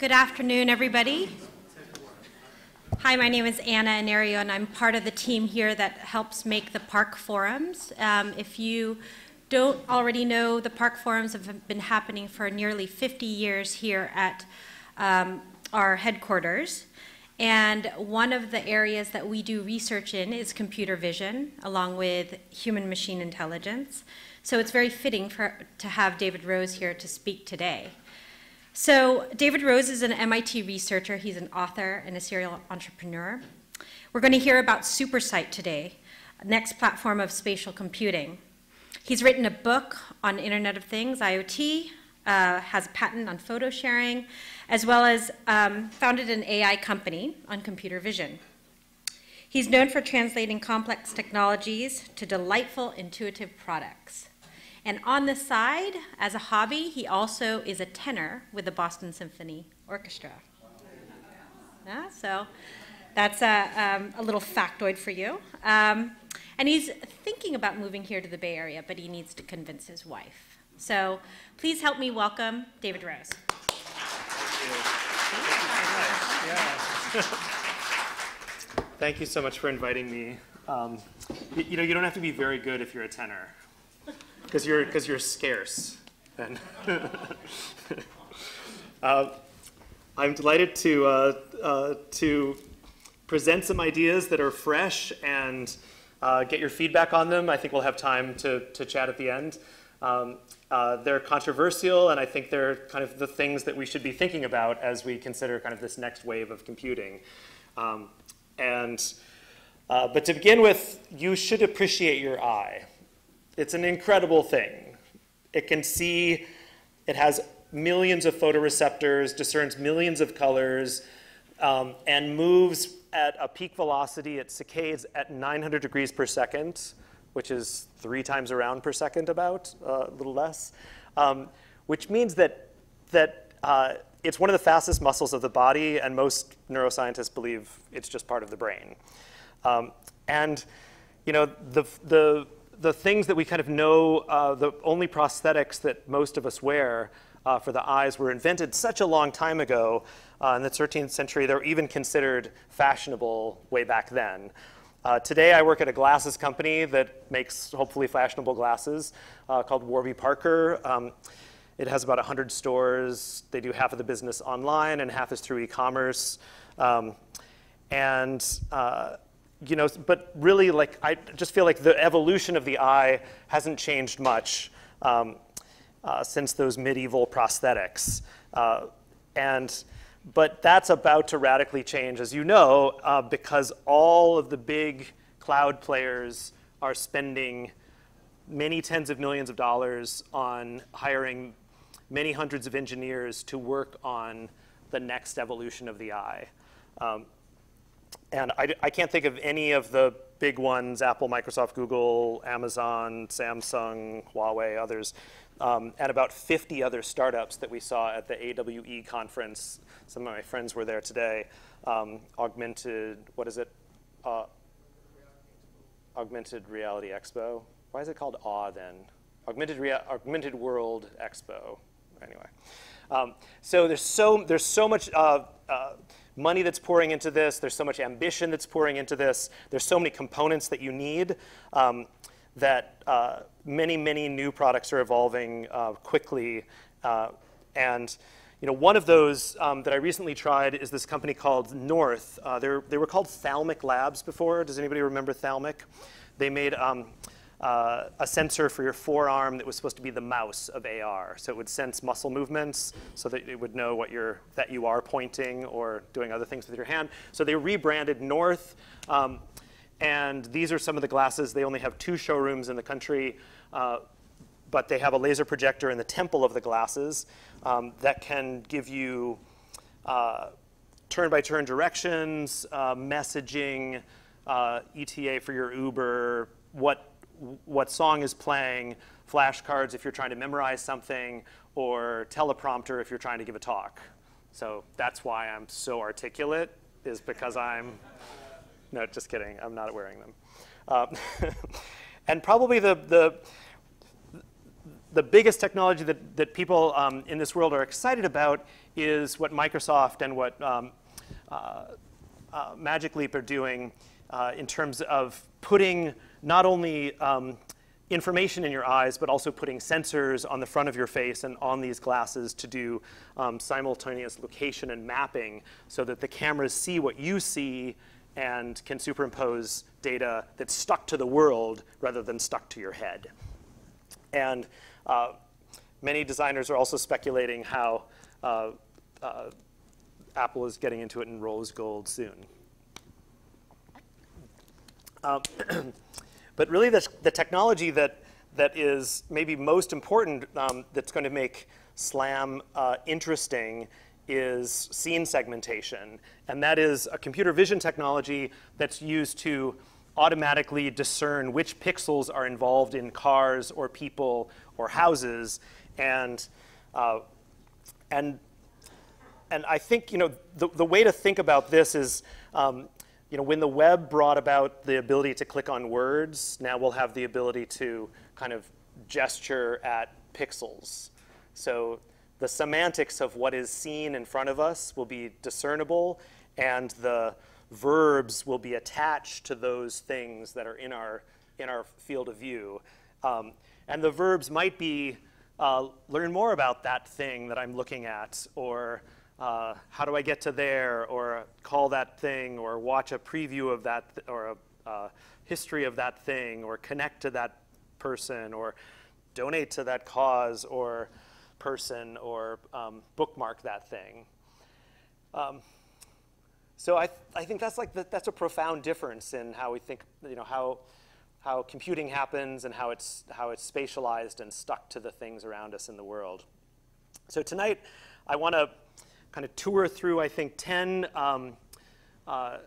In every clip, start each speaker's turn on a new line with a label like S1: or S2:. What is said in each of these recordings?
S1: Good afternoon, everybody. Hi, my name is Anna Anario, and I'm part of the team here that helps make the PARC forums. Um, if you don't already know, the PARC forums have been happening for nearly 50 years here at um, our headquarters. And one of the areas that we do research in is computer vision, along with human machine intelligence. So it's very fitting for, to have David Rose here to speak today. So, David Rose is an MIT researcher, he's an author and a serial entrepreneur. We're going to hear about SuperSight today, next platform of spatial computing. He's written a book on Internet of Things, IoT, uh, has a patent on photo sharing, as well as um, founded an AI company on computer vision. He's known for translating complex technologies to delightful, intuitive products. And on the side, as a hobby, he also is a tenor with the Boston Symphony Orchestra. Yeah, so that's a, um, a little factoid for you. Um, and he's thinking about moving here to the Bay Area, but he needs to convince his wife. So please help me welcome David Rose.
S2: Thank you so much for inviting me. Um, you, you, know, you don't have to be very good if you're a tenor, because you're because you're scarce. Then, uh, I'm delighted to uh, uh, to present some ideas that are fresh and uh, get your feedback on them. I think we'll have time to to chat at the end. Um, uh, they're controversial, and I think they're kind of the things that we should be thinking about as we consider kind of this next wave of computing. Um, and, uh, but to begin with, you should appreciate your eye. It's an incredible thing. It can see, it has millions of photoreceptors, discerns millions of colors, um, and moves at a peak velocity at saccades at 900 degrees per second which is three times around per second about, uh, a little less, um, which means that, that uh, it's one of the fastest muscles of the body, and most neuroscientists believe it's just part of the brain. Um, and you know, the, the, the things that we kind of know, uh, the only prosthetics that most of us wear uh, for the eyes were invented such a long time ago uh, in the 13th century, they were even considered fashionable way back then. Uh, today, I work at a glasses company that makes hopefully fashionable glasses uh, called Warby Parker. Um, it has about 100 stores. They do half of the business online and half is through e-commerce. Um, and uh, you know, but really, like I just feel like the evolution of the eye hasn't changed much um, uh, since those medieval prosthetics. Uh, and but that's about to radically change, as you know, uh, because all of the big cloud players are spending many tens of millions of dollars on hiring many hundreds of engineers to work on the next evolution of the eye. Um, and I, I, can't think of any of the big ones, Apple, Microsoft, Google, Amazon, Samsung, Huawei, others, um, and about 50 other startups that we saw at the AWE conference. Some of my friends were there today. Um, augmented, what is it? Uh, augmented Reality Expo. Why is it called AWE then? Augmented, Rea Augmented World Expo. Anyway, um, so there's so there's so much uh, uh, money that's pouring into this. There's so much ambition that's pouring into this. There's so many components that you need. Um, that uh, many, many new products are evolving uh, quickly. Uh, and you know, one of those um, that I recently tried is this company called North. Uh, they were called Thalmic Labs before. Does anybody remember Thalmic? They made um, uh, a sensor for your forearm that was supposed to be the mouse of AR. So it would sense muscle movements so that it would know what you're, that you are pointing or doing other things with your hand. So they rebranded North. Um, and these are some of the glasses. They only have two showrooms in the country, uh, but they have a laser projector in the temple of the glasses um, that can give you turn-by-turn uh, -turn directions, uh, messaging, uh, ETA for your Uber, what, what song is playing, flashcards if you're trying to memorize something, or teleprompter if you're trying to give a talk. So that's why I'm so articulate, is because I'm no, just kidding. I'm not wearing them. Um, and probably the, the, the biggest technology that, that people um, in this world are excited about is what Microsoft and what um, uh, uh, Magic Leap are doing uh, in terms of putting not only um, information in your eyes, but also putting sensors on the front of your face and on these glasses to do um, simultaneous location and mapping so that the cameras see what you see and can superimpose data that's stuck to the world rather than stuck to your head. And uh, many designers are also speculating how uh, uh, Apple is getting into it in rose gold soon. But really, the, the technology that, that is maybe most important um, that's going to make SLAM uh, interesting is scene segmentation. And that is a computer vision technology that's used to automatically discern which pixels are involved in cars or people or houses. And, uh, and, and I think you know, the, the way to think about this is um, you know, when the web brought about the ability to click on words, now we'll have the ability to kind of gesture at pixels. So the semantics of what is seen in front of us will be discernible, and the verbs will be attached to those things that are in our, in our field of view. Um, and the verbs might be uh, learn more about that thing that I'm looking at, or uh, how do I get to there, or call that thing, or watch a preview of that, or a uh, history of that thing, or connect to that person, or donate to that cause, or person or um, bookmark that thing. Um, so I, th I think that's like the, that's a profound difference in how we think, you know, how, how computing happens and how it's, how it's spatialized and stuck to the things around us in the world. So tonight, I want to kind of tour through, I think, 10 um, uh,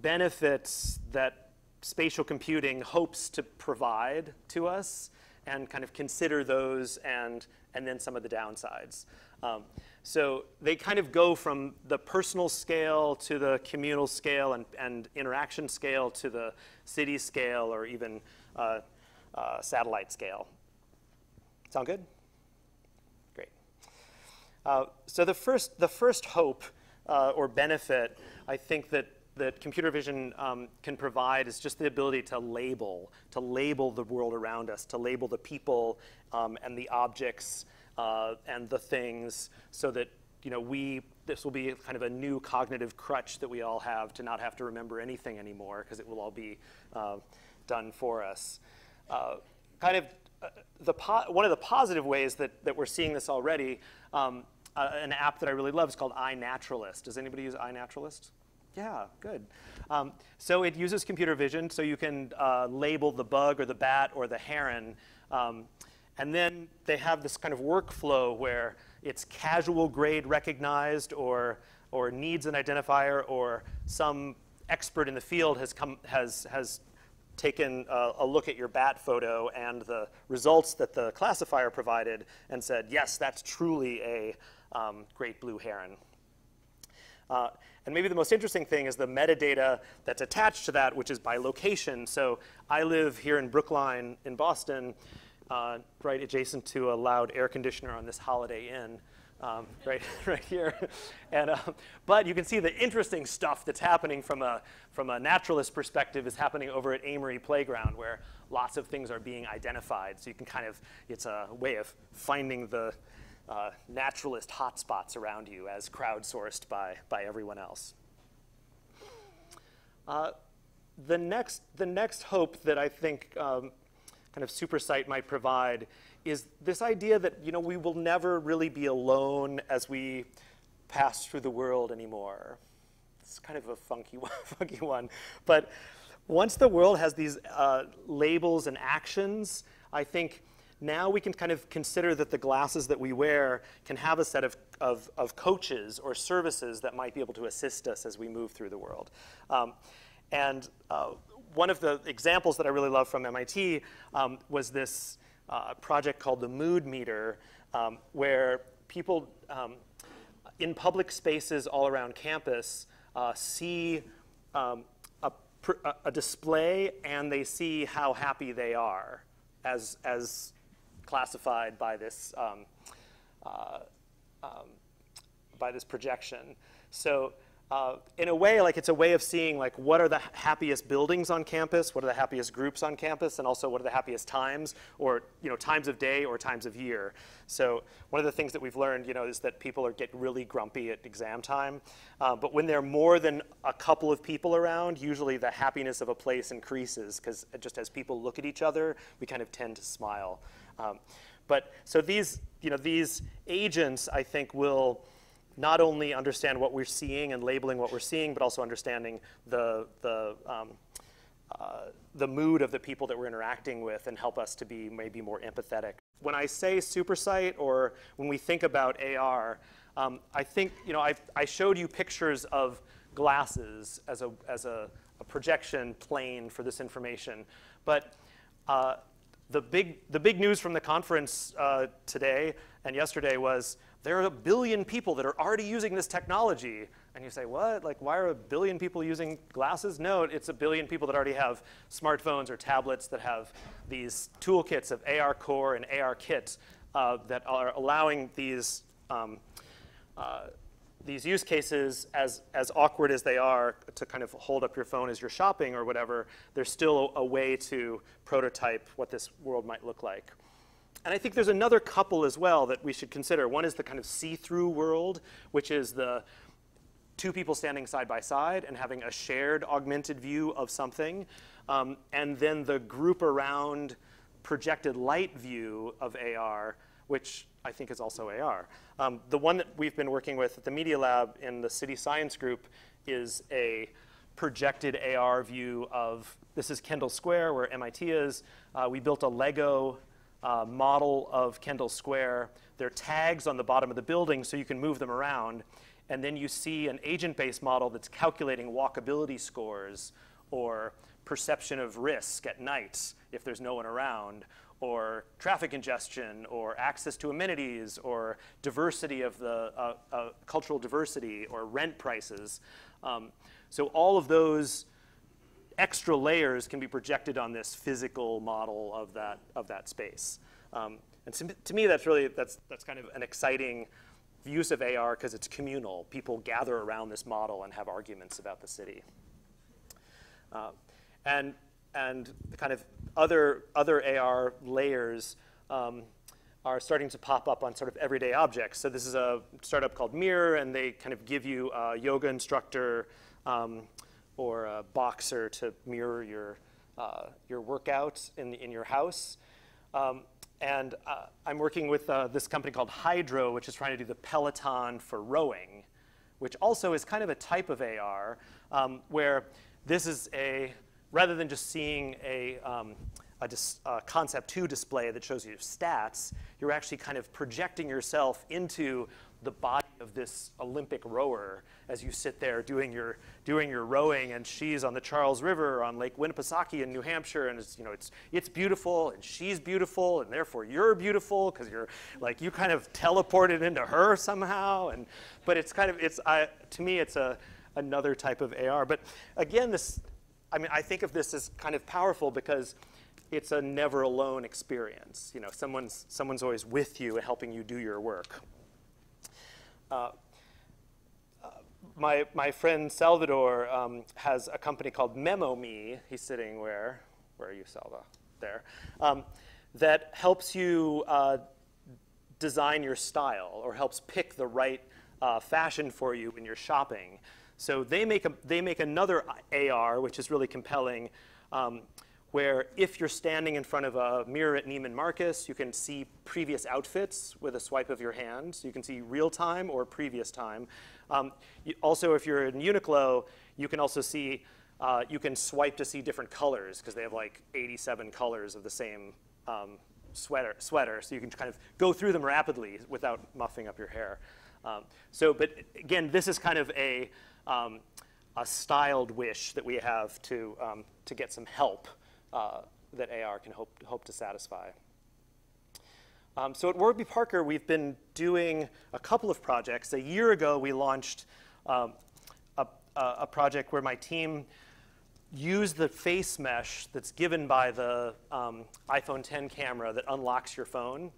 S2: benefits that spatial computing hopes to provide to us and kind of consider those and, and then some of the downsides. Um, so they kind of go from the personal scale to the communal scale and, and interaction scale to the city scale or even uh, uh, satellite scale. Sound good? Uh, so the first, the first hope uh, or benefit, I think that that computer vision um, can provide is just the ability to label, to label the world around us, to label the people um, and the objects uh, and the things so that you know, we, this will be kind of a new cognitive crutch that we all have to not have to remember anything anymore because it will all be uh, done for us. Uh, kind of uh, the one of the positive ways that, that we're seeing this already, um, uh, an app that I really love is called iNaturalist. Does anybody use iNaturalist? Yeah, good. Um, so it uses computer vision, so you can uh, label the bug or the bat or the heron. Um, and then they have this kind of workflow where it's casual grade recognized or, or needs an identifier or some expert in the field has, come, has, has taken a, a, look at your bat photo and the results that the classifier provided and said, yes, that's truly a um, great blue heron. Uh, and maybe the most interesting thing is the metadata that's attached to that, which is by location. So I live here in Brookline in Boston, uh, right adjacent to a loud air conditioner on this Holiday Inn. Um, right, right here. And, uh, but you can see the interesting stuff that's happening from a, from a naturalist perspective is happening over at Amory Playground, where lots of things are being identified. So you can kind of, it's a way of finding the, uh, naturalist hotspots around you as crowdsourced by, by everyone else. Uh, the, next, the next hope that I think um, kind of SuperSight might provide is this idea that you know, we will never really be alone as we pass through the world anymore. It's kind of a funky one, funky one. But once the world has these uh, labels and actions, I think now we can kind of consider that the glasses that we wear can have a set of, of, of coaches or services that might be able to assist us as we move through the world. Um, and uh, one of the examples that I really love from MIT um, was this uh, project called the Mood Meter, um, where people um, in public spaces all around campus uh, see um, a, a display and they see how happy they are as, as classified by this, um, uh, um, by this projection. So uh, in a way, like it's a way of seeing like what are the happiest buildings on campus, what are the happiest groups on campus, and also what are the happiest times, or you know times of day or times of year. So one of the things that we've learned, you know, is that people are get really grumpy at exam time, uh, but when there are more than a couple of people around, usually the happiness of a place increases because just as people look at each other, we kind of tend to smile. Um, but so these, you know, these agents, I think, will not only understand what we're seeing and labeling what we're seeing, but also understanding the, the, um, uh, the mood of the people that we're interacting with and help us to be maybe more empathetic. When I say supersight or when we think about AR, um, I think, you know, I've, I showed you pictures of glasses as a, as a, a projection plane for this information. But uh, the, big, the big news from the conference uh, today and yesterday was there are a billion people that are already using this technology. And you say, what? Like, why are a billion people using glasses? No, it's a billion people that already have smartphones or tablets that have these toolkits of AR Core and AR Kit uh, that are allowing these, um, uh, these use cases, as, as awkward as they are, to kind of hold up your phone as you're shopping or whatever, there's still a, a way to prototype what this world might look like. And I think there's another couple as well that we should consider. One is the kind of see-through world, which is the two people standing side by side and having a shared augmented view of something. Um, and then the group around projected light view of AR, which I think is also AR. Um, the one that we've been working with at the Media Lab in the City Science Group is a projected AR view of, this is Kendall Square where MIT is. Uh, we built a Lego uh, model of Kendall Square. There are tags on the bottom of the building so you can move them around. And then you see an agent-based model that's calculating walkability scores or perception of risk at night if there's no one around, or traffic congestion, or access to amenities, or diversity of the uh, uh, cultural diversity, or rent prices. Um, so all of those extra layers can be projected on this physical model of that, of that space. Um, and to, me, that's really, that's, that's kind of an exciting use of AR because it's communal. People gather around this model and have arguments about the city. Uh, and, and the kind of other, other AR layers um, are starting to pop up on sort of everyday objects. So this is a startup called Mirror, and they kind of give you a yoga instructor um, or a boxer to mirror your, uh, your workouts in, in your house. Um, and uh, I'm working with uh, this company called Hydrow, which is trying to do the Peloton for rowing, which also is kind of a type of AR, um, where this is a, rather than just seeing a, um, a, a, Concept2 display that shows you stats, you're actually kind of projecting yourself into the body of this Olympic rower as you sit there doing your doing your rowing, and she's on the Charles River on Lake Winnipesaukee in New Hampshire, and it's you know it's it's beautiful, and she's beautiful, and therefore you're beautiful because you're like you kind of teleported into her somehow, and but it's kind of it's I, to me it's a another type of AR, but again this I mean I think of this as kind of powerful because it's a never alone experience. You know, someone's someone's always with you and helping you do your work. Uh, my, my friend Salvador um, has a company called MemoMi. He's sitting where? Where are you, Salva? There. Um, that helps you uh, design your style or helps pick the right uh, fashion for you when you're shopping. So they make, a, they make another AR, which is really compelling, um, where if you're standing in front of a mirror at Neiman Marcus, you can see previous outfits with a swipe of your hand. So you can see real time or previous time. Um, you, also, if you're in Uniqlo, you can also see, uh, you can swipe to see different colors because they have like 87 colors of the same um, sweater, sweater. So you can kind of go through them rapidly without muffing up your hair. Um, so, but again, this is kind of a, um, a styled wish that we have to, um, to get some help uh, that AR can hope, hope to satisfy. Um, so at Warby Parker, we've been doing a couple of projects. A year ago, we launched um, a, a, project where my team use the face mesh that's given by the um, iPhone 10 camera that unlocks your phone.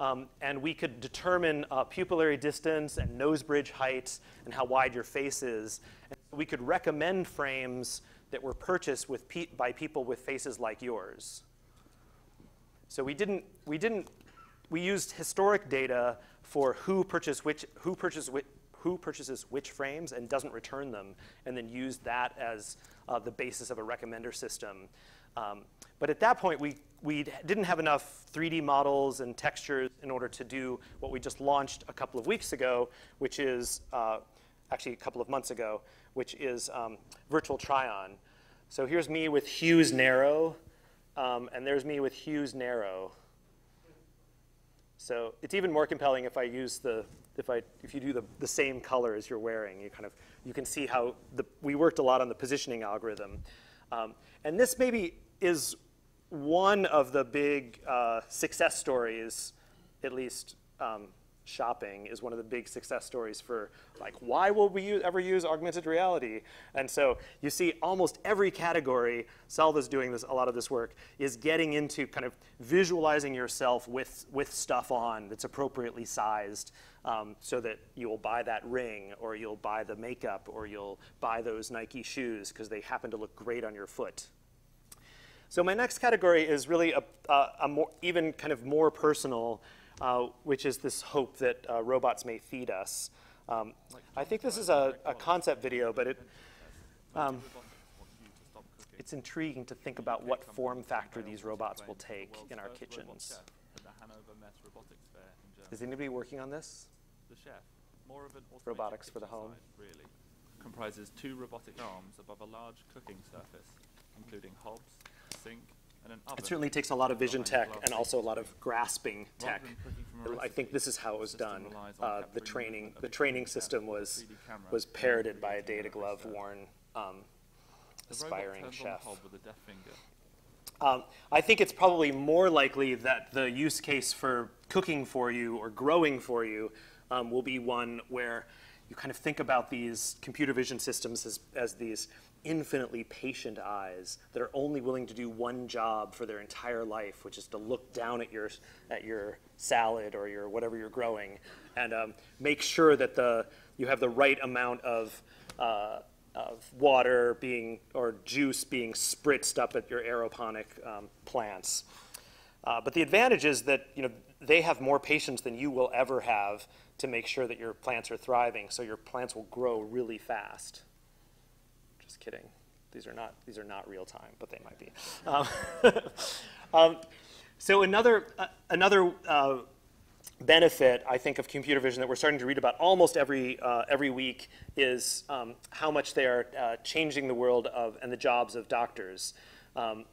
S2: Um, and we could determine uh, pupillary distance and nose bridge height and how wide your face is. And we could recommend frames that were purchased with pe by people with faces like yours. So we didn't, we didn't, we used historic data for who purchased which, who purchased which, who purchases which frames and doesn't return them, and then used that as uh, the basis of a recommender system. Um, but at that point, we, we didn't have enough 3D models and textures in order to do what we just launched a couple of weeks ago, which is uh, actually a couple of months ago, which is um, virtual try-on. So here's me with Hughes Narrow, um, and there's me with Hughes Narrow. So it's even more compelling if I use the, if, I, if you do the, the same color as you're wearing. You kind of, you can see how the, we worked a lot on the positioning algorithm. Um, and this maybe is one of the big uh, success stories, at least um, shopping is one of the big success stories for like why will we use, ever use augmented reality? And so you see almost every category Salva's doing this a lot of this work is getting into kind of visualizing yourself with with stuff on that's appropriately sized um, so that you'll buy that ring or you'll buy the makeup or you'll buy those Nike shoes because they happen to look great on your foot so my next category is really a, a, more, even kind of more personal uh, which is this hope that uh, robots may feed us. Um, I think this is a, a concept video, but it, um, it's intriguing to think about what form factor these robots will take in our kitchens. Is anybody working on this?
S3: The chef, more of an
S2: robotics for the home.
S3: Really, comprises two robotic arms above a large cooking surface, including hobs,
S2: it certainly takes a lot of vision tech and also a lot of grasping tech. I think this is how it was done. Uh, the training, the training system was was parroted by a data glove worn um, aspiring chef. Um, I think it's probably more likely that the use case for cooking for you or growing for you um, will be one where you kind of think about these computer vision systems as, as these infinitely patient eyes that are only willing to do one job for their entire life, which is to look down at your, at your salad or your whatever you're growing and um, make sure that the, you have the right amount of, uh, of water being, or juice being spritzed up at your aeroponic um, plants. Uh, but the advantage is that you know, they have more patience than you will ever have to make sure that your plants are thriving, so your plants will grow really fast Just kidding. These are not, these are not real time, but they might be. Um, um, so another, uh, another uh, benefit, I think, of computer vision that we're starting to read about almost every, uh, every week is um, how much they are uh, changing the world of and the jobs of doctors. Um,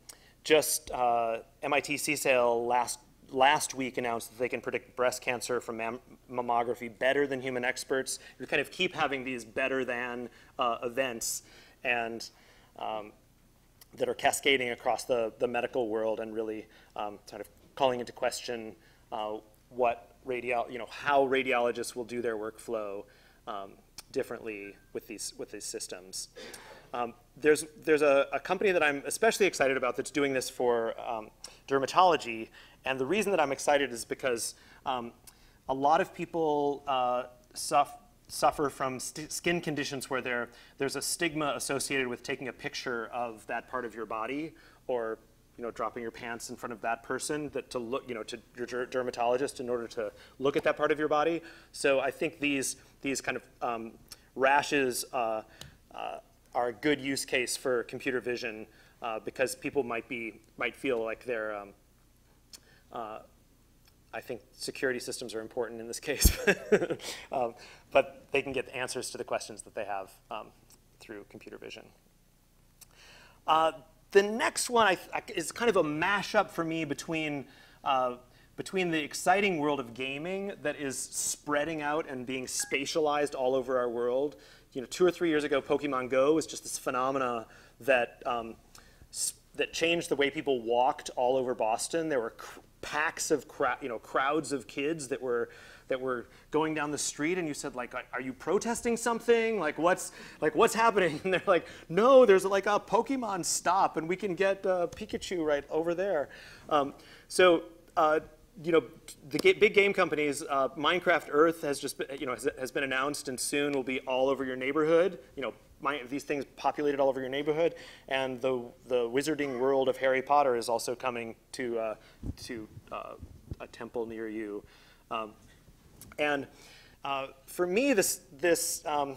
S2: just uh, MIT CSAIL last last week announced that they can predict breast cancer from mam mammography better than human experts. We kind of keep having these better than uh, events and um, that are cascading across the, the medical world and really um, kind of calling into question uh, what radio, you know, how radiologists will do their workflow um, differently with these, with these systems. Um, there's there's a, a, company that I'm especially excited about that's doing this for um, dermatology, and the reason that I'm excited is because um, a lot of people uh, suffer suffer from skin conditions where there, there's a stigma associated with taking a picture of that part of your body or you know, dropping your pants in front of that person that to look, you know, to your dermatologist in order to look at that part of your body. So I think these, these kind of um, rashes uh, uh, are a good use case for computer vision uh, because people might be, might feel like they're, um, uh, I think security systems are important in this case, um, but they can get answers to the questions that they have um, through computer vision. Uh, the next one I, I, is kind of a mashup for me between, uh, between the exciting world of gaming that is spreading out and being spatialized all over our world. You know, two or three years ago, Pokemon Go was just this phenomena that, um, that changed the way people walked all over Boston. There were packs of crowd, you know, crowds of kids that were that were going down the street and you said like are you protesting something? Like what's like what's happening? And they're like no there's like a pokemon stop and we can get uh, pikachu right over there. Um, so uh, you know the big game companies uh, minecraft earth has just been, you know has, has been announced and soon will be all over your neighborhood you know my, these things populated all over your neighborhood and the the wizarding world of harry potter is also coming to uh, to uh, a temple near you um, and uh, for me, this, this um,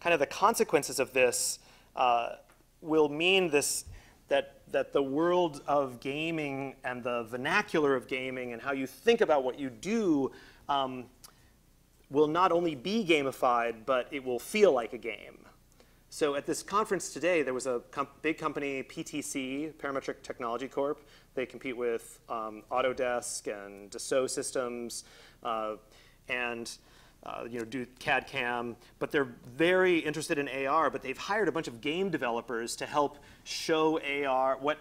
S2: kind of the consequences of this uh, will mean this that, that the world of gaming and the vernacular of gaming and how you think about what you do um, will not only be gamified, but it will feel like a game. So at this conference today, there was a big company, PTC, Parametric Technology Corp. They compete with um, Autodesk and Dassault Systems, uh, and uh, you know do CAD CAM. But they're very interested in AR. But they've hired a bunch of game developers to help show AR what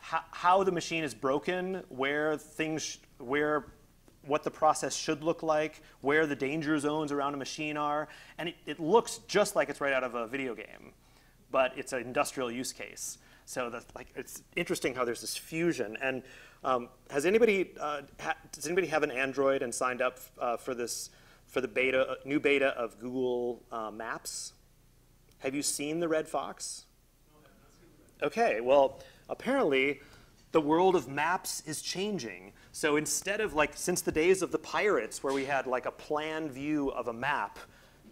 S2: how, how the machine is broken, where things where what the process should look like, where the danger zones around a machine are, and it, it looks just like it's right out of a video game, but it's an industrial use case. So that's like it's interesting how there's this fusion. And um, has anybody uh, ha- does anybody have an Android and signed up uh, for this for the beta uh, new beta of Google uh, Maps? Have you seen the Red Fox? Okay, well, apparently the world of maps is changing. So instead of like, since the days of the pirates where we had like a plan view of a map,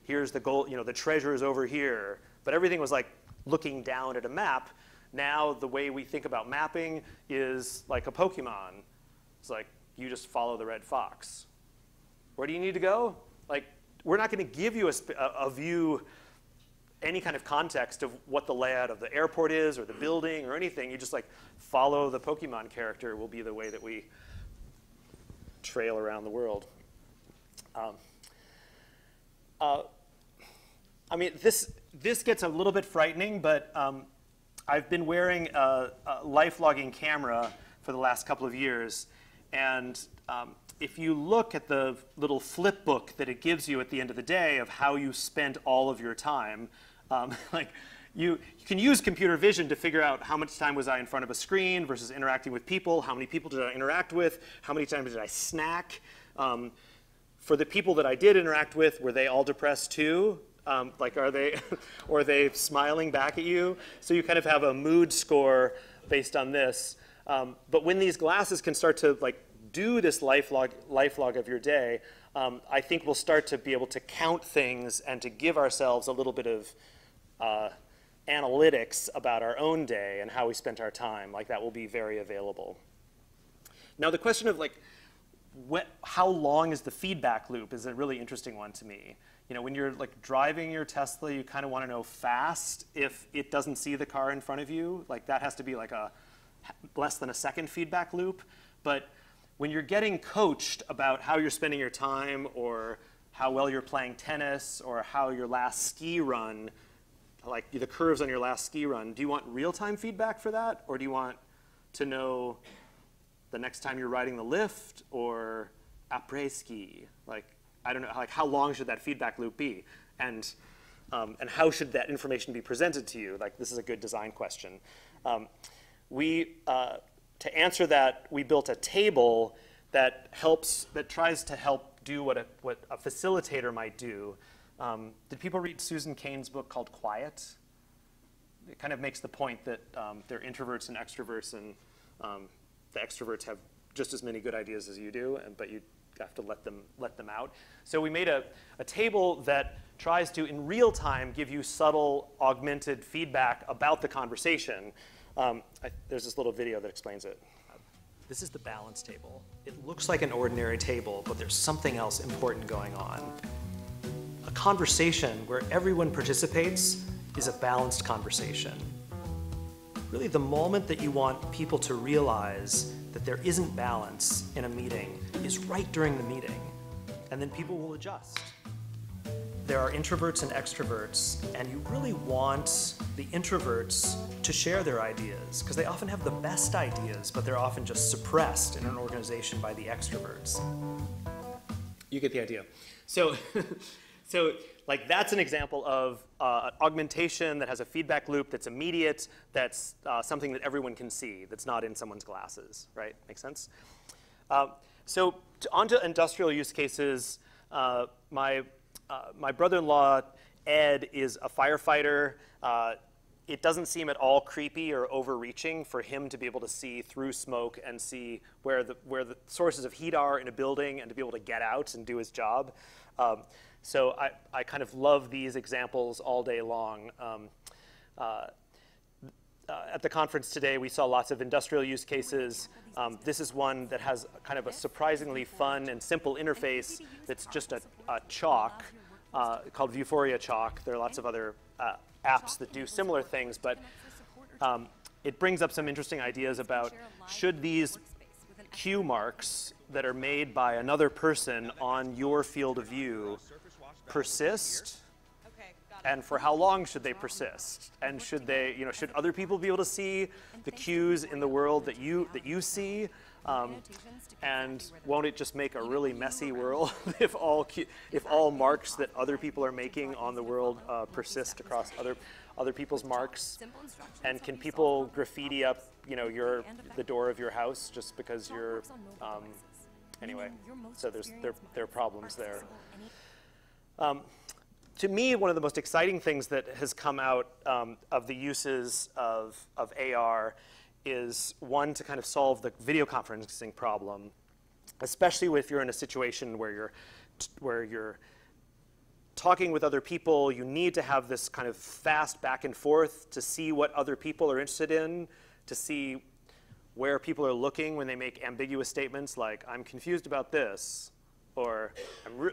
S2: here's the goal, you know, the treasure is over here, but everything was like looking down at a map. Now the way we think about mapping is like a Pokemon. It's like you just follow the red fox. Where do you need to go? Like, we're not going to give you a, a, a view any kind of context of what the layout of the airport is or the building or anything. You just like follow the Pokemon character will be the way that we trail around the world. Um, uh, I mean, this this gets a little bit frightening, but um, I've been wearing a, a life logging camera for the last couple of years, and um, if you look at the little flip book that it gives you at the end of the day of how you spent all of your time, um, like you, you can use computer vision to figure out how much time was I in front of a screen versus interacting with people, how many people did I interact with, how many times did I snack. Um, for the people that I did interact with, were they all depressed too? Um, like, are they, or are they smiling back at you? So you kind of have a mood score based on this. Um, but when these glasses can start to like do this life log, life log of your day, um, I think we'll start to be able to count things and to give ourselves a little bit of uh, analytics about our own day and how we spent our time. Like that will be very available. Now the question of like, what, how long is the feedback loop is a really interesting one to me. You know, when you're like driving your Tesla, you kind of want to know fast if it doesn't see the car in front of you. Like that has to be like a less than a second feedback loop. But when you're getting coached about how you're spending your time or how well you're playing tennis or how your last ski run, like the curves on your last ski run, do you want real-time feedback for that? Or do you want to know the next time you're riding the lift or après ski? Like, I don't know, like how long should that feedback loop be? And, um, and how should that information be presented to you? Like, this is a good design question. Um, we, uh, to answer that, we built a table that helps, that tries to help do what a, what a facilitator might do. Um, did people read Susan Cain's book called Quiet? It kind of makes the point that um, they're introverts and extroverts, and um, the extroverts have just as many good ideas as you do, and, but you have to let them let them out. So we made a, a table that tries to, in real time, give you subtle, augmented feedback about the conversation. Um, I, there's this little video that explains it. This is the balance table. It looks like an ordinary table, but there's something else important going on. Conversation where everyone participates is a balanced conversation. Really, the moment that you want people to realize that there isn't balance in a meeting is right during the meeting, and then people will adjust. There are introverts and extroverts, and you really want the introverts to share their ideas because they often have the best ideas, but they're often just suppressed in an organization by the extroverts. You get the idea. So, so like that's an example of uh, augmentation that has a feedback loop that's immediate, that's uh, something that everyone can see, that's not in someone's glasses, right? Make sense? Uh, so to, onto industrial use cases. Uh, my uh, my brother-in-law Ed is a firefighter. Uh, it doesn't seem at all creepy or overreaching for him to be able to see through smoke and see where the, where the sources of heat are in a building and to be able to get out and do his job. Um, so I, I kind of love these examples all day long. Um, uh, uh, at the conference today, we saw lots of industrial use cases. Um, this is one that has kind of a surprisingly fun and simple interface that's just a, a chalk uh, called Vuforia Chalk. There are lots of other uh, apps that do similar things, but um, it brings up some interesting ideas about should these cue marks that are made by another person on your field of view persist and for how long should they persist? and should they you know should other people be able to see the cues in the world that you that you see? Um, and won't it just make a really messy world if all if all marks that other people are making on the world uh, persist across other other people's marks? And can people graffiti up, you know, your the door of your house just because you're um, anyway? So there's there there are problems there. Um, to me, one of the most exciting things that has come out um, of the uses of, of AR is one to kind of solve the video conferencing problem, especially if you're in a situation where you're where you're talking with other people, you need to have this kind of fast back and forth to see what other people are interested in, to see where people are looking when they make ambiguous statements like "I'm confused about this," or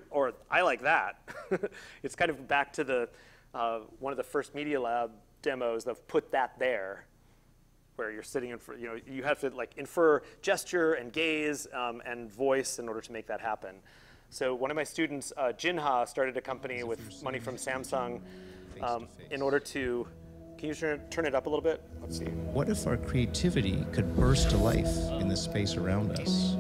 S2: or "I like that." it's kind of back to the uh, one of the first Media Lab demos of "put that there." where you're sitting in front, you know, you have to like infer gesture and gaze um, and voice in order to make that happen. So one of my students, uh, Jinha, started a company with money from Samsung um, in order to, can you turn, turn it up a little bit? Let's see.
S4: What if our creativity could burst to life in the space around us?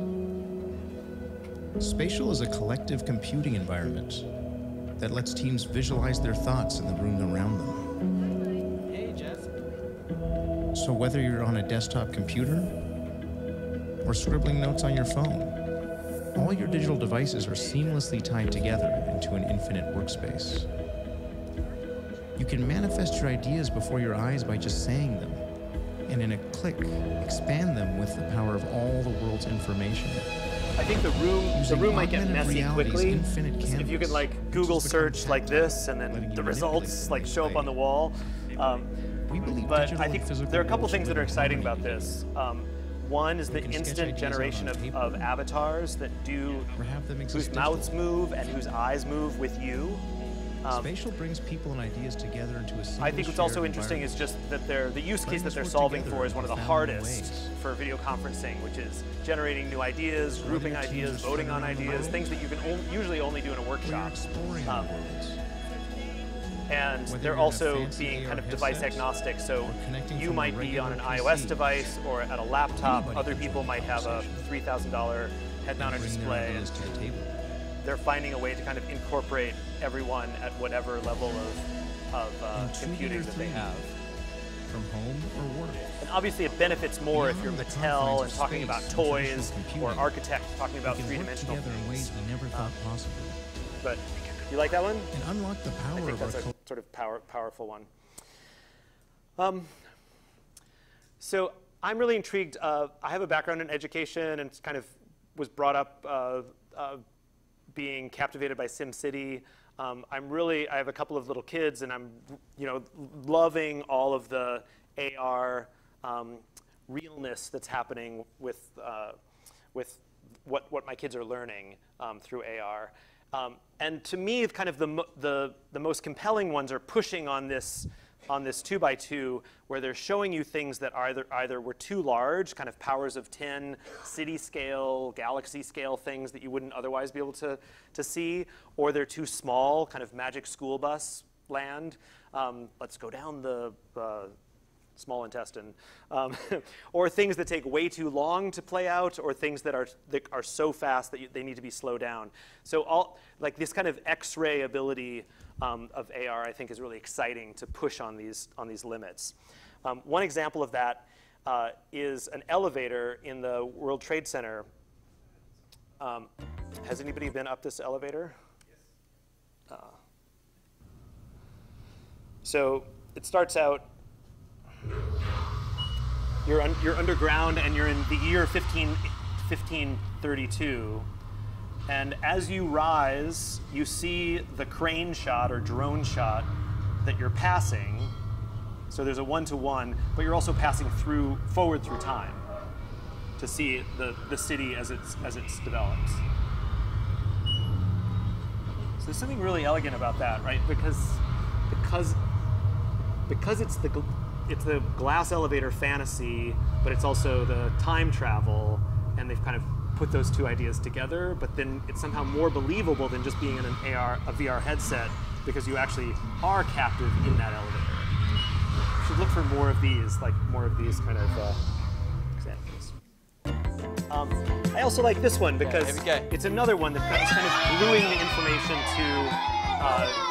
S4: Spatial is a collective computing environment that lets teams visualize their thoughts in the room around them. Hey, Jeff. So whether you're on a desktop computer or scribbling notes on your phone, all your digital devices are seamlessly tied together into an infinite workspace. You can manifest your ideas before your eyes by just saying them, and in a click, expand them with the power of all the world's information.
S2: I think the room the room might get messy quickly. If you could like Google search like this and then the results like show up on the wall. Um, we believe but I think there are a couple things that are exciting about this. Um, one is the instant generation of, of, avatars that do whose mouths move and whose eyes move with you.
S4: Um, Spatial brings people and ideas together into a
S2: I think what's also interesting is just that they're, the use case that they're solving for is one of the hardest ways. for video conferencing, which is generating new ideas, grouping ideas, voting on ideas, things that you can usually only do in a workshop. Um, and they're also being kind of device agnostic. So you might be on an iOS device or at a laptop. Other people might have a $3,000 head-mounted display. They're finding a way to kind of incorporate everyone at whatever level of, of uh, computing that they have.
S4: From home or work.
S2: And obviously it benefits more if you're Mattel and talking about toys or architect talking about three-dimensional things.
S4: in ways we never thought possible.
S2: But you like that one?
S4: And unlock the power
S2: I think
S4: of
S2: that's a sort of power, powerful one. Um, so I'm really intrigued. Uh, I have a background in education and kind of was brought up uh, uh, being captivated by SimCity. Um, I'm really, I have a couple of little kids and I'm, you know, loving all of the AR um, realness that's happening with, uh, with what, what my kids are learning um, through AR. Um, and to me, kind of the, the, the most compelling ones are pushing on this, on this two by two, where they're showing you things that either, either were too large, kind of powers of 10, city scale, galaxy scale things that you wouldn't otherwise be able to, to see, or they're too small, kind of magic school bus land. Um, let's go down the, uh, small intestine, um, or things that take way too long to play out, or things that are that are so fast that you, they need to be slowed down. So all like this kind of X-ray ability um, of AR, I think, is really exciting to push on these on these limits. Um, one example of that uh, is an elevator in the World Trade Center. Um, has anybody been up this elevator? Yes. Uh, so it starts out you're, un, you're underground and you're in the year 15, 1532. And as you rise, you see the crane shot or drone shot that you're passing. So there's a one to one, but you're also passing through forward through time to see the, the city as it's as it's developed. So there's something really elegant about that, right? Because because because it's the it's the glass elevator fantasy, but it's also the time travel, and they've kind of put those two ideas together. But then it's somehow more believable than just being in an AR, a VR headset, because you actually are captive in that elevator. You should look for more of these, like more of these kind of uh, examples. Um, I also like this one because
S5: yeah,
S2: it's another one that's kind of gluing the information to. Uh,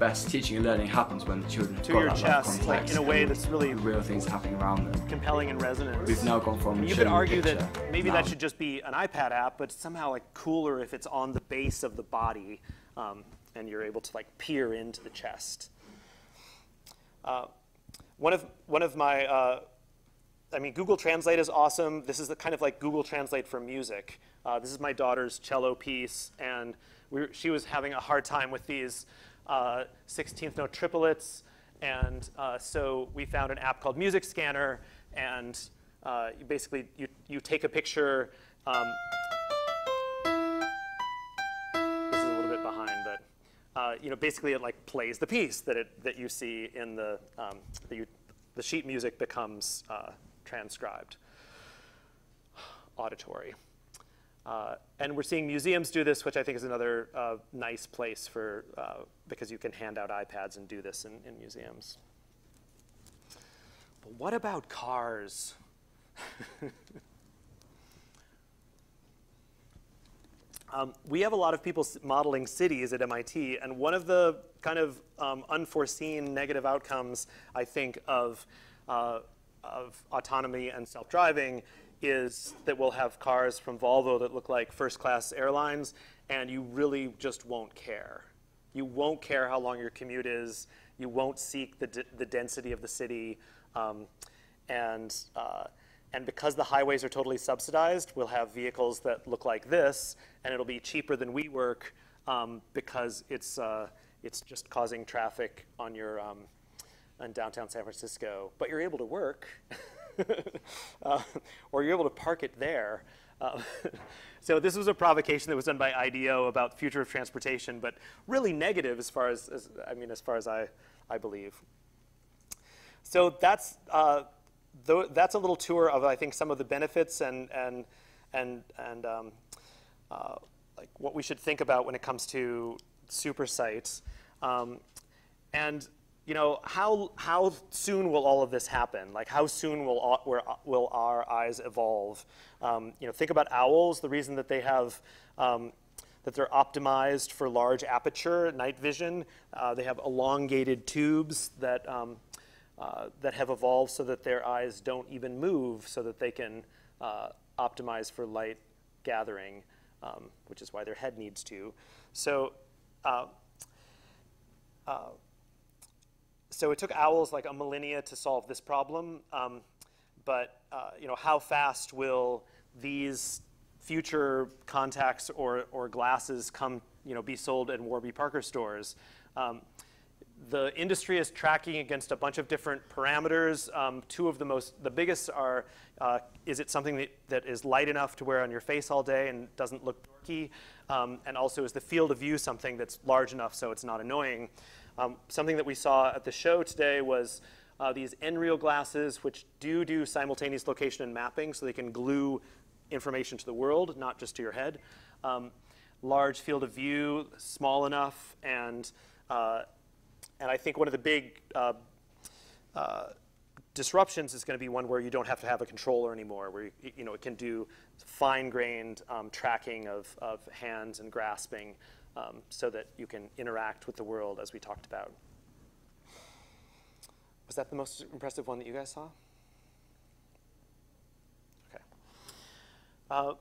S5: best teaching and learning happens when the children have
S2: to
S5: got
S2: your
S5: that
S2: chest, like in a way that's really
S5: real things happening around them.
S2: compelling and resonant.
S5: We've now gone from
S2: You could argue that maybe
S5: now
S2: that should just be an iPad app, but somehow like cooler if it's on the base of the body, um, and you're able to like peer into the chest. Uh, one of one of my uh, I mean, Google Translate is awesome. This is the kind of like Google Translate for music. Uh, this is my daughter's cello piece, and we were, she was having a hard time with these uh, 16th note triplets. And uh, so we found an app called Music Scanner, and uh, you basically you, you take a picture. Um, this is a little bit behind, but uh, you know, basically it like plays the piece that it that you see in the um, the, you, the sheet music becomes uh, transcribed, auditory. Uh, and we're seeing museums do this, which I think is another uh, nice place for, uh, because you can hand out iPads and do this in, in museums. But what about cars? um, we have a lot of people modeling cities at MIT, and one of the kind of um, unforeseen negative outcomes, I think, of, uh, of autonomy and self-driving is that we'll have cars from Volvo that look like first class airlines, and you really just won't care. You won't care how long your commute is. You won't seek the, the density of the city. Um, and, uh, and because the highways are totally subsidized, we'll have vehicles that look like this, and it'll be cheaper than WeWork um, because it's, uh, it's just causing traffic on your, um, in downtown San Francisco. But you're able to work. uh, or you're able to park it there. Uh, so this was a provocation that was done by IDEO about future of transportation, but really negative as far as, as I mean, as far as I, I believe. So that's, uh, th that's a little tour of, I think, some of the benefits and, and, and, and um, uh, like what we should think about when it comes to SuperSights. Um, and you know, how, how soon will all of this happen? Like, how soon will, will our eyes evolve? Um, you know, think about owls. The reason that they have, um, that they're optimized for large aperture night vision, uh, they have elongated tubes that, um, uh, that have evolved so that their eyes don't even move so that they can uh, optimize for light gathering, um, which is why their head needs to. So, uh, uh, so it took owls like a millennia to solve this problem. Um, but uh, you know, how fast will these future contacts or, or glasses come, you know, be sold in Warby Parker stores? Um, the industry is tracking against a bunch of different parameters. Um, two of the most, the biggest are, uh, is it something that, that is light enough to wear on your face all day and doesn't look dorky? Um, and also is the field of view something that's large enough so it's not annoying? Um, something that we saw at the show today was uh, these Nreal glasses, which do do simultaneous location and mapping, so they can glue information to the world, not just to your head. Um, large field of view, small enough, and uh, and I think one of the big uh, uh, disruptions is going to be one where you don't have to have a controller anymore, where you, you know it can do fine-grained um, tracking of, of hands and grasping, um, so that you can interact with the world as we talked about. Was that the most impressive one that you guys saw? Okay. Uh,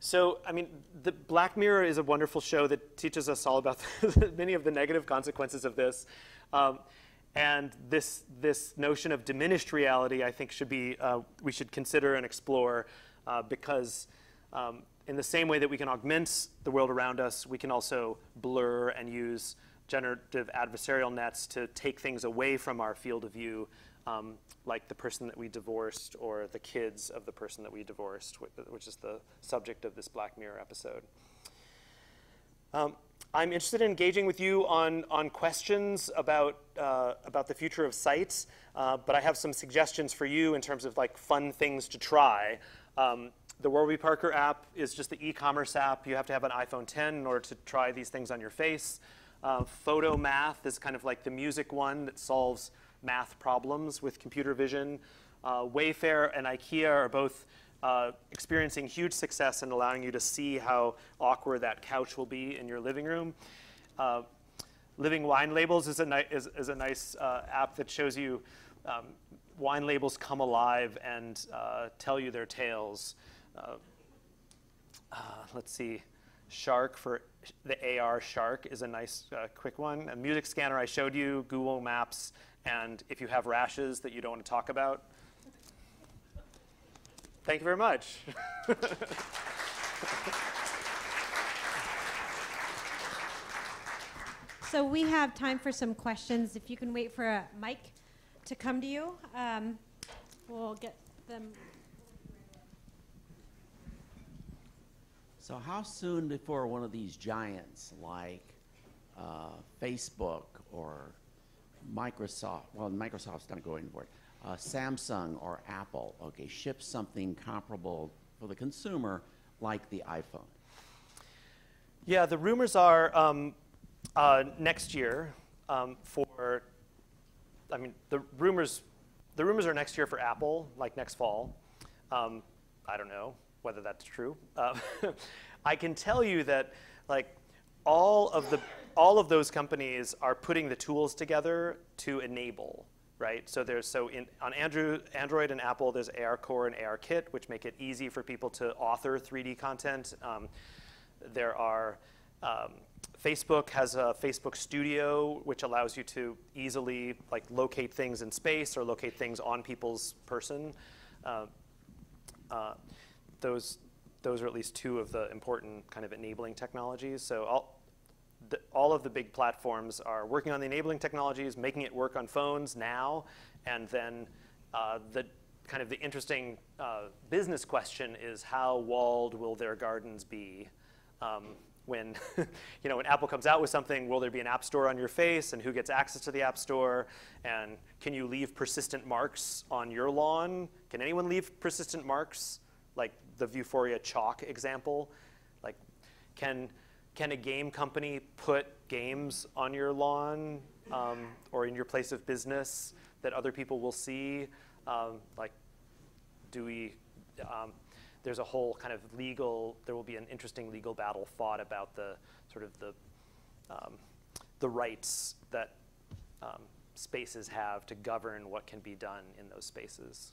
S2: so, I mean, the Black Mirror is a wonderful show that teaches us all about many of the negative consequences of this. Um, and this, this notion of diminished reality, I think, should be, uh, we should consider and explore uh, because um, in the same way that we can augment the world around us, we can also blur and use generative adversarial nets to take things away from our field of view, um, like the person that we divorced or the kids of the person that we divorced, which is the subject of this Black Mirror episode. Um, I'm interested in engaging with you on, on questions about, uh, about the future of sites, uh, but I have some suggestions for you in terms of like fun things to try. Um, the Warby Parker app is just the e-commerce app. You have to have an iPhone 10 in order to try these things on your face. Uh, Photomath is kind of like the music one that solves math problems with computer vision. Uh, Wayfair and IKEA are both uh, experiencing huge success and allowing you to see how awkward that couch will be in your living room. Uh, Living Wine Labels is a, is, is a nice uh, app that shows you um, wine labels come alive and uh, tell you their tales. Uh, let's see. Shark for the AR Shark is a nice uh, quick one. A music scanner I showed you, Google Maps, and if you have rashes that you don't want to talk about. Thank you very much.
S1: so we have time for some questions. If you can wait for a mic to come to you, um, we'll get them
S6: So how soon before one of these giants like uh, Facebook or Microsoft, well, Microsoft's not going for it, uh, Samsung or Apple, okay, ship something comparable for the consumer like the iPhone?
S2: Yeah, the rumors are um, uh, next year um, for, I mean, the rumors, the rumors are next year for Apple, like next fall. Um, I don't know whether that's true. Uh, I can tell you that like all of the all of those companies are putting the tools together to enable right? So there's so in, on Android, Android and Apple, there's AR Core and AR Kit, which make it easy for people to author 3D content. Um, there are um, Facebook has a Facebook Studio, which allows you to easily like locate things in space or locate things on people's person. Uh, uh, those, those are at least two of the important kind of enabling technologies. So all, the, all of the big platforms are working on the enabling technologies, making it work on phones now, and then uh, the kind of the interesting uh, business question is how walled will their gardens be? Um, when you know when Apple comes out with something, will there be an app store on your face, and who gets access to the app store? And can you leave persistent marks on your lawn? Can anyone leave persistent marks? like the Vuforia chalk example. Like, can, can a game company put games on your lawn um, or in your place of business that other people will see? Um, like, do we, um, there's a whole kind of legal, there will be an interesting legal battle fought about the sort of the, um, the rights that um, spaces have to govern what can be done in those spaces.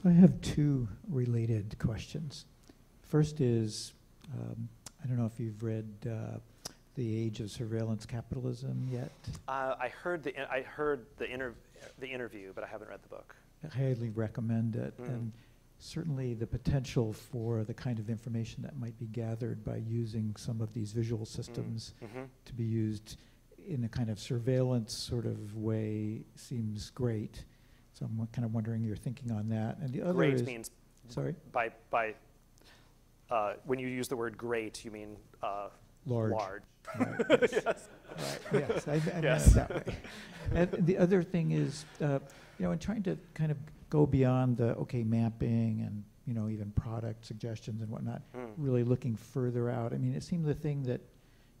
S7: So I have two related questions. First is, um, I don't know if you've read uh, "The Age of Surveillance Capitalism" yet.
S2: Uh, I heard the I heard the inter- the interview, but I haven't read the book.
S7: I highly recommend it, mm. and certainly the potential for the kind of information that might be gathered by using some of these visual mm. systems mm. mm-hmm. to be used in a kind of surveillance sort of way seems great. So I'm kind of wondering your thinking on that. And the other
S2: great
S7: is,
S2: means
S7: sorry
S2: by by uh, when you use the word great, you mean uh,
S7: large.
S2: Large.
S7: Right, yes. yes. Right, yes, I, I yes. that way. And the other thing is, uh, you know, in trying to kind of go beyond the okay mapping and you know even product suggestions and whatnot, mm. really looking further out. I mean, it seemed the thing that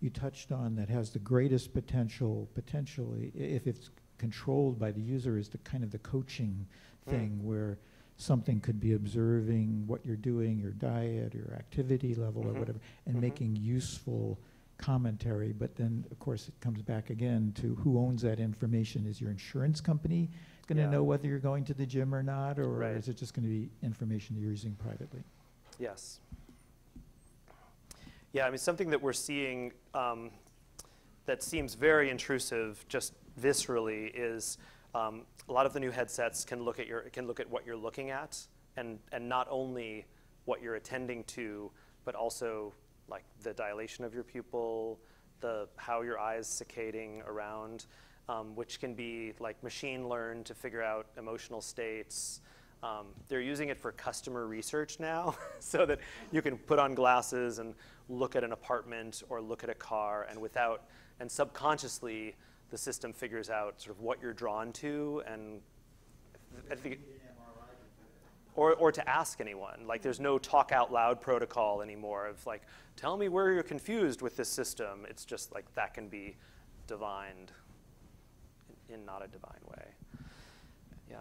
S7: you touched on that has the greatest potential, potentially, if it's controlled by the user, is the kind of the coaching
S2: Mm.
S7: thing where something could be observing what you're doing, your diet, your activity level, or
S2: Mhm.
S7: whatever, and
S2: Mhm.
S7: making useful commentary. But then, of course, it comes back again to who owns that information. Is your insurance company going to
S2: Yeah.
S7: know whether you're going to the gym or not, or
S2: Right.
S7: is it just going to be information you're using privately?
S2: Yes. Yeah, I mean, something that we're seeing um, that seems very intrusive, just viscerally, is um, a lot of the new headsets can look at your can look at what you're looking at, and and not only what you're attending to, but also like the dilation of your pupil, the how your eyes saccading around, um, which can be like machine learned to figure out emotional states. Um, they're using it for customer research now, so that you can put on glasses and look at an apartment or look at a car, and without, and subconsciously, the system figures out sort of what you're drawn to, and I think, or, or to ask anyone. Like, there's no talk out loud protocol anymore of like, tell me where you're confused with this system. It's just like that can be divined in, not a divine way. Yeah.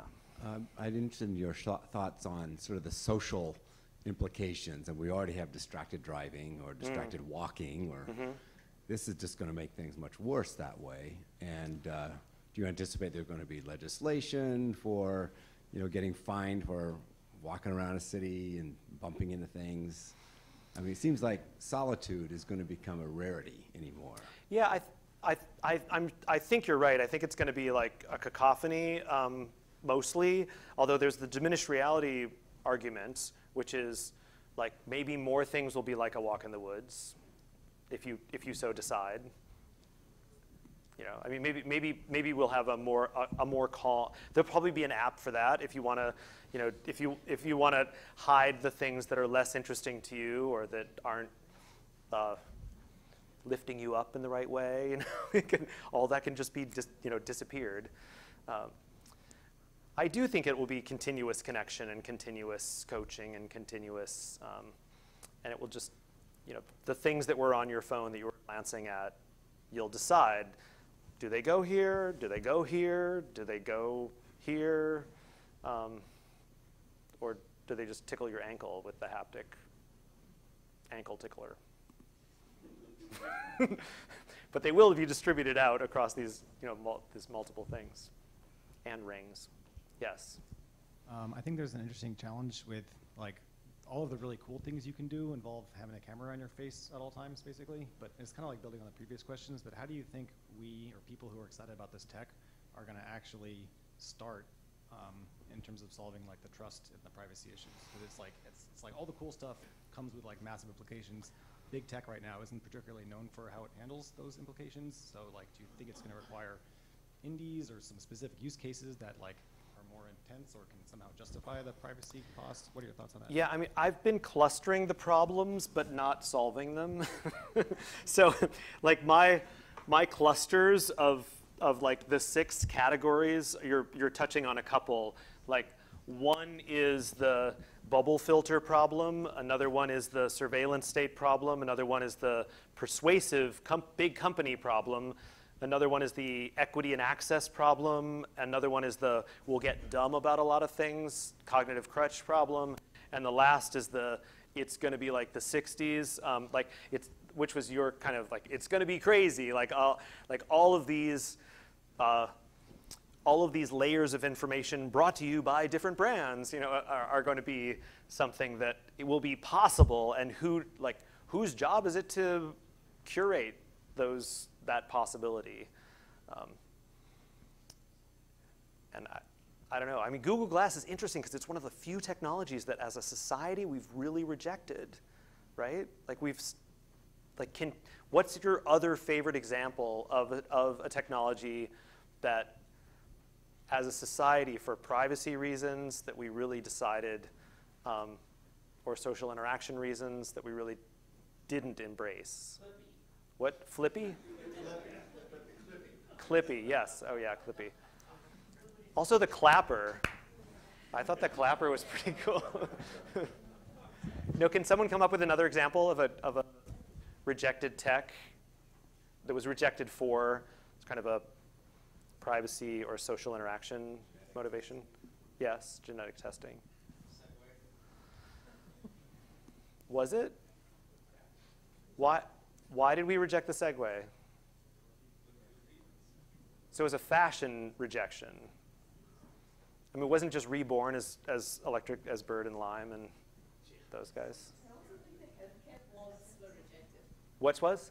S8: Um, I'd interested in your sh- thoughts on sort of the social implications, and we already have distracted driving or distracted walking, or this is just going to make things much worse that way. And uh, do you anticipate there's going to be legislation for, you know, getting fined for walking around a city and bumping into things? I mean, it seems like solitude is going to become a rarity anymore.
S2: Yeah, I, I, I, I'm, I think you're right. I think it's going to be like a cacophony um, mostly, although there's the diminished reality argument, which is like maybe more things will be like a walk in the woods if you, if you so decide. You know, I mean, maybe, maybe, maybe we'll have a more, a, a more calm. There'll probably be an app for that if you want to, you know, if you, if you want to hide the things that are less interesting to you or that aren't uh, lifting you up in the right way. You know, can, all that can just be dis, you know disappeared. Um, I do think it will be continuous connection and continuous coaching and continuous, um, and it will just, you know, the things that were on your phone that you were glancing at, you'll decide, do they go here? Do they go here? Do they go here? Um, or do they just tickle your ankle with the haptic ankle tickler? but they will be distributed out across these, you know, mul- these multiple things and rings. Yes.
S9: Um, I think there's an interesting challenge with like all of the really cool things you can do involve having a camera on your face at all times, basically. But it's kind of like building on the previous questions. But how do you think we or people who are excited about this tech are going to actually start um, in terms of solving like the trust and the privacy issues? Because it's like it's, it's like all the cool stuff comes with like massive implications. Big tech right now isn't particularly known for how it handles those implications. So like, do you think it's going to require indies or some specific use cases that like more intense or can somehow justify the privacy cost? What are your thoughts on that?
S2: Yeah, I mean, I've been clustering the problems, but not solving them. so, like my my clusters of of like the six categories, you're you're touching on a couple. Like one is the bubble filter problem. Another one is the surveillance state problem. Another one is the persuasive com- big company problem. Another one is the equity and access problem. Another one is the we'll get dumb about a lot of things, cognitive crutch problem. And the last is the it's going to be like the 60s, um, like it's which was your kind of like it's going to be crazy, like all like all of these. Uh, all of these layers of information brought to you by different brands, you know, are, are going to be something that it will be possible, and who like whose job is it to curate those that possibility? Um, and I, I don't know. I mean, Google Glass is interesting because it's one of the few technologies that, as a society, we've really rejected, right? Like we've, like, can what's your other favorite example of a, of a technology that as a society for privacy reasons that we really decided, um, or social interaction reasons that we really didn't embrace. What Flippy? Clippy, yes. Oh yeah, Clippy. Also the clapper. I thought the clapper was pretty cool. no, can someone come up with another example of a of a rejected tech that was rejected for it's kind of a privacy or social interaction motivation. Yes, genetic testing. Was it? Why, why did we reject the Segway? So it was a fashion rejection. I mean, it wasn't just reborn as, as electric as Bird and Lime and those guys. What was?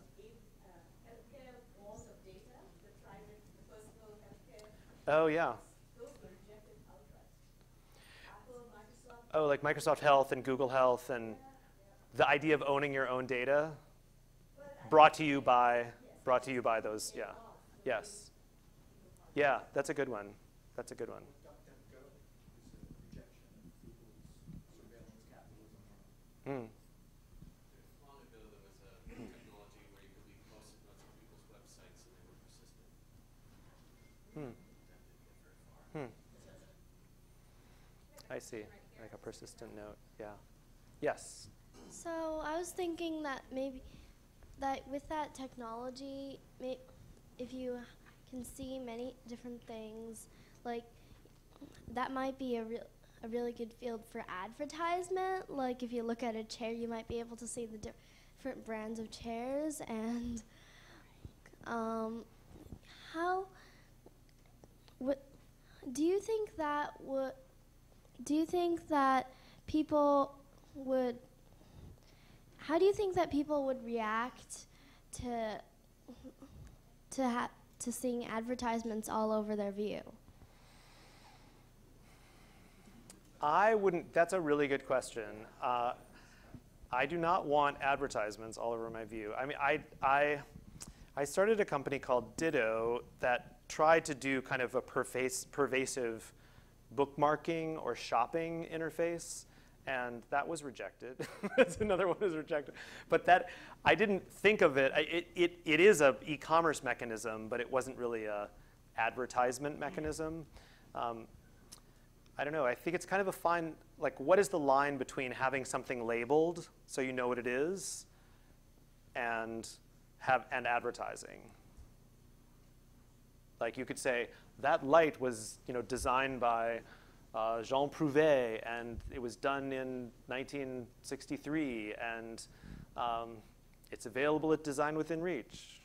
S2: Oh, yeah. Oh, like Microsoft Health and Google Health and the idea of owning your own data brought to you by brought to you by those yeah yes yeah that's a good one that's a good one mm. Hmm. Hmm. I see. Like a persistent note. Yeah. Yes.
S10: So I was thinking that maybe that with that technology, may, if you can see many different things, like that might be a real a really good field for advertisement. Like if you look at a chair, you might be able to see the different brands of chairs and um, how what do you think that would do you think that people would how do you think that people would react to to ha- to seeing advertisements all over their view?
S2: I wouldn't. That's a really good question. Uh, I do not want advertisements all over my view. I mean, I I I started a company called Ditto that tried to do kind of a pervas- pervasive bookmarking or shopping interface, and that was rejected. That's another one was rejected. But that I didn't think of it. It it, it is a e-commerce mechanism, but it wasn't really a advertisement mechanism. Um, I don't know. I think it's kind of a fine. Like, what is the line between having something labeled so you know what it is, and have and advertising? Like you could say that light was you know designed by uh, Jean Prouvé and it was done in 1963 and um, it's available at Design Within Reach.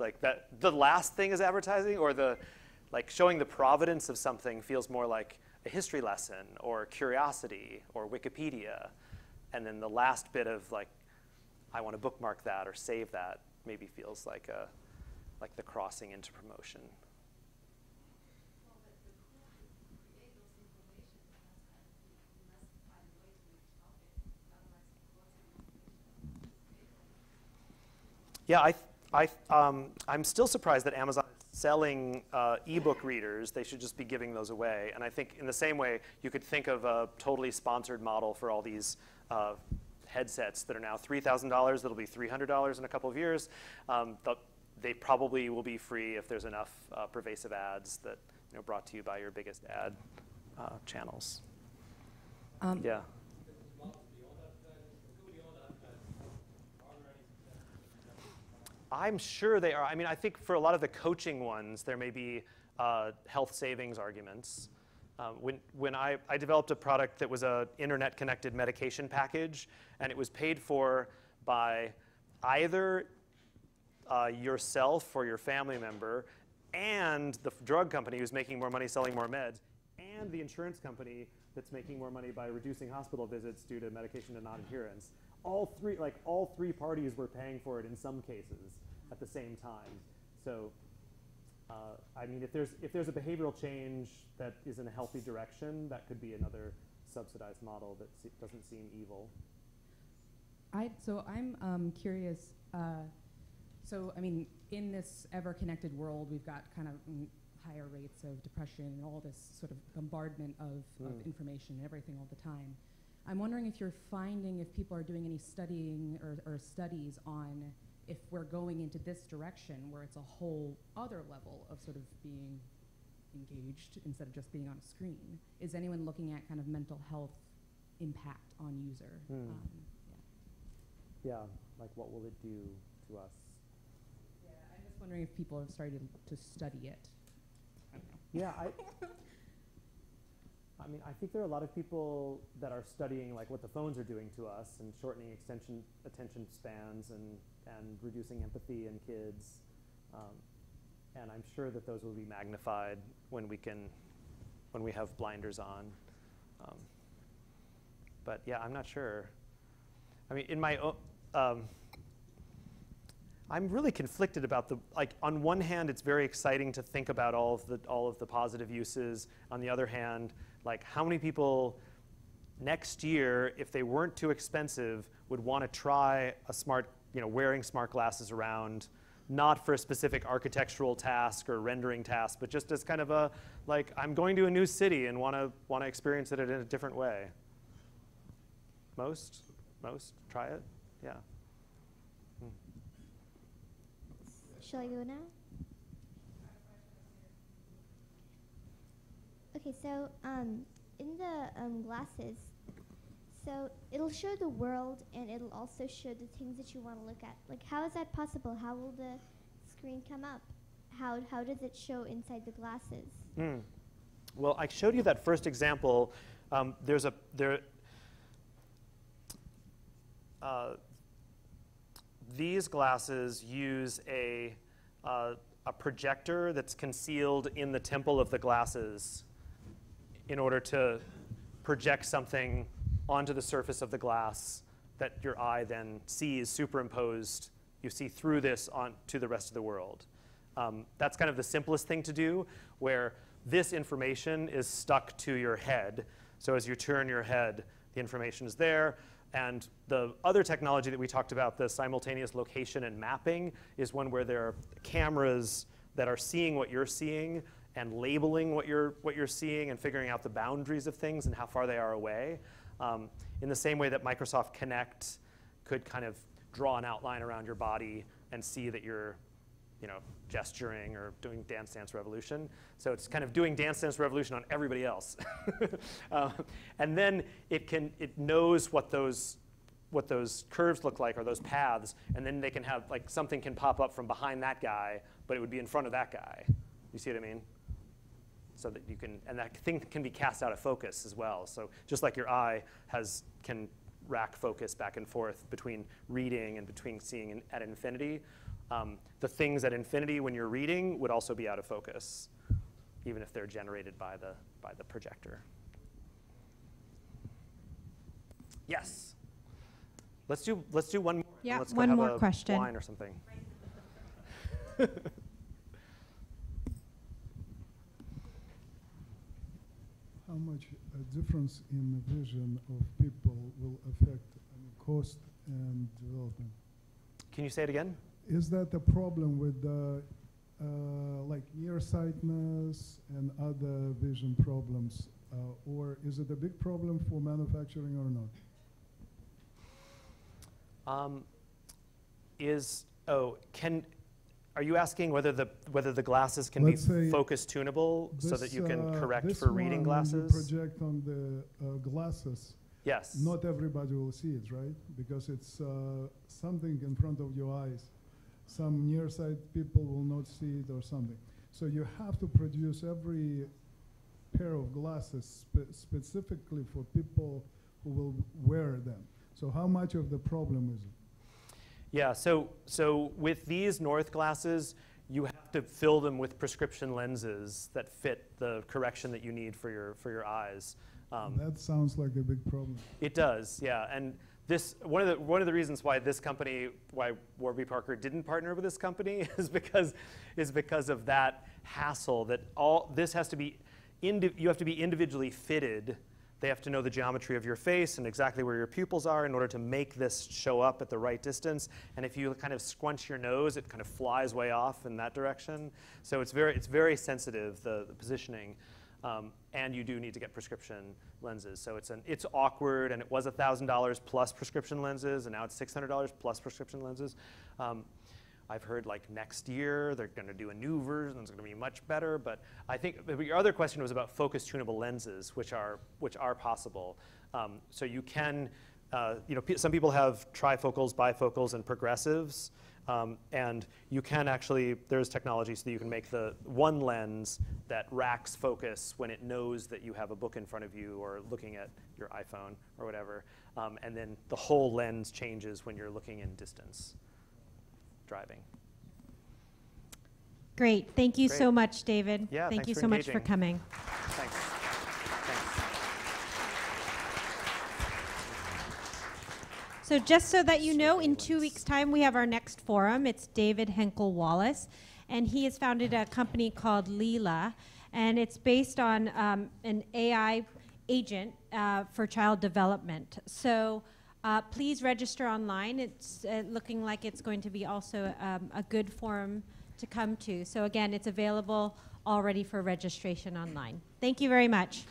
S2: Like that, the last thing is advertising, or the like showing the providence of something feels more like a history lesson or curiosity or Wikipedia, and then the last bit of like, I want to bookmark that or save that maybe feels like a like the crossing into promotion. Yeah, I, I, um, I'm still surprised that Amazon is selling uh, ebook readers. They should just be giving those away. And I think in the same way, you could think of a totally sponsored model for all these uh, headsets that are now $3,000. That'll be $300 in a couple of years. Um, they probably will be free if there's enough uh, pervasive ads that you know brought to you by your biggest ad uh, channels. Um, yeah. I'm sure they are. I mean, I think for a lot of the coaching ones, there may be uh, health savings arguments. Um, when when I, I developed a product that was a internet connected medication package, and it was paid for by either uh, yourself or your family member and the drug company who's making more money selling more meds and the insurance company that's making more money by reducing hospital visits due to medication non-adherence. All three, like all three parties were paying for it in some cases at the same time. So, uh, I mean, if there's if there's a behavioral change that is in a healthy direction, that could be another subsidized model that se doesn't seem evil.
S11: I so I'm um, curious. Uh, so, I mean, in this ever connected world, we've got kind of higher rates of depression and all this sort of bombardment of, mm. of information and everything all the time. I'm wondering if you're finding if people are doing any studying or, or studies on if we're going into this direction where it's a whole other level of sort of being engaged instead of just being on a screen. Is anyone looking at kind of mental health impact on user? Mm. Um,
S2: yeah. yeah, like what will it do to us?
S11: Yeah, I'm just wondering if people have started to study it. I don't know.
S2: Yeah, I, I mean, I think there are a lot of people that are studying like what the phones are doing to us and shortening extension attention spans and and reducing empathy in kids, um, and I'm sure that those will be magnified when we can, when we have blinders on. Um, but yeah, I'm not sure. I mean, in my own. Um, I'm really conflicted about the like on one hand it's very exciting to think about all of the all of the positive uses on the other hand like how many people next year if they weren't too expensive would want to try a smart you know wearing smart glasses around not for a specific architectural task or rendering task but just as kind of a like I'm going to a new city and want to want to experience it in a different way? Most most try it? Yeah. Hmm.
S10: Shall I go now? Okay, so um, in the um, glasses, so it'll show the world and it'll also show the things that you want to look at. Like, how is that possible? How will the screen come up? How, how does it show inside the glasses?
S2: Mm. Well, I showed you that first example. Um, there's a there. Uh, these glasses use a uh, a projector that's concealed in the temple of the glasses in order to project something onto the surface of the glass that your eye then sees superimposed. You see through this onto the rest of the world. Um, that's kind of the simplest thing to do, where this information is stuck to your head. So as you turn your head, the information is there. And the other technology that we talked about, the simultaneous location and mapping, is one where there are cameras that are seeing what you're seeing and labeling what you're, what you're seeing and figuring out the boundaries of things and how far they are away. Um, in the same way that Microsoft Kinect could kind of draw an outline around your body and see that you're you know, gesturing or doing Dance Dance Revolution. So it's kind of doing Dance Dance Revolution on everybody else. uh, and then it can it knows what those what those curves look like or those paths, and then they can have like something can pop up from behind that guy, but it would be in front of that guy. You see what I mean? So that you can, and that thing can be cast out of focus as well. So just like your eye has can rack focus back and forth between reading and between seeing in, at infinity, um, the things at infinity when you're reading would also be out of focus, even if they're generated by the, by the projector. Yes. Let's do, let's do one more.
S1: Yeah,
S2: let's go
S1: one
S2: have
S1: more
S2: a
S1: question.
S2: Wine or something.
S12: How much a difference in the vision of people will affect I mean, cost and development?
S2: Can you say it again?
S12: Is that a problem with uh, uh, like nearsightedness and other vision problems, uh, or is it a big problem for manufacturing or not?
S2: Um, is oh can are you asking whether the whether the glasses can
S12: Let's
S2: be focus tunable so that you can
S12: uh,
S2: correct
S12: this
S2: for reading glasses?
S12: You project on the uh, glasses.
S2: Yes.
S12: Not everybody will see it, right? Because it's uh, something in front of your eyes. Some nearsighted people will not see it or something. So you have to produce every pair of glasses spe- specifically for people who will wear them. So how much of the problem is it?
S2: Yeah, so, so with these North glasses, you have to fill them with prescription lenses that fit the correction that you need for your, for your eyes. Um,
S12: that sounds like a big problem.
S2: it does, yeah. And this, one of, the, one of the reasons why this company, why Warby Parker didn't partner with this company is because, is because of that hassle that all, this has to be, you have to be individually fitted they have to know the geometry of your face and exactly where your pupils are in order to make this show up at the right distance. And if you kind of squunch your nose, it kind of flies way off in that direction. So it's very, it's very sensitive, the, the positioning. Um, and you do need to get prescription lenses. So it's, an, it's awkward, and it was $1,000 plus prescription lenses, and now it's $600 plus prescription lenses. Um, I've heard like next year they're going to do a new version that's going to be much better. But I think but your other question was about focus tunable lenses, which are which are possible. Um, so you can uh, you know, some people have trifocals, bifocals, and progressives. Um, and you can actually, there's technology so that you can make the one lens that racks focus when it knows that you have a book in front of you or looking at your iPhone or whatever. Um, and then the whole lens changes when you're looking in distance driving.
S1: Great. Thank you so much, David.
S2: Yeah,
S1: Thank you so much for
S2: engaging.
S1: coming.
S2: Thanks.
S1: So just so that you know, in two weeks' time, we have our next forum. It's David Henkel Wallace, and he has founded a company called Leela, and it's based on um, an AI agent uh, for child development. So uh, please register online. It's uh, looking like it's going to be also um, a good forum to come to. So again, it's available already for registration online. Thank you very much.